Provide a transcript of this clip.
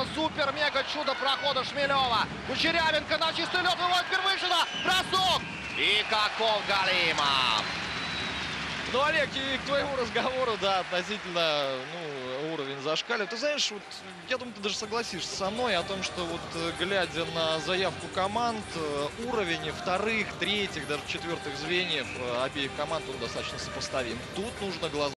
этого супер-мега-чудо прохода Шмелева. Кучерявенко на чистый лед выводит Первышина. Бросок. И каков Галимов. Ну, Олег, и к твоему разговору, да, относительно, ну, уровень зашкалил, Ты знаешь, вот, я думаю, ты даже согласишься со мной о том, что вот, э, глядя на заявку команд, э, уровень вторых, третьих, даже четвертых звеньев э, обеих команд, он достаточно сопоставим. Тут нужно глаз